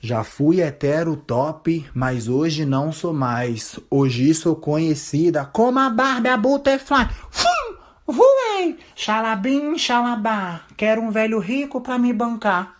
Já fui hetero top, mas hoje não sou mais. Hoje sou conhecida como a Barbie a Butterfly. Fum, voei, xalabim, xalabá. Quero um velho rico pra me bancar.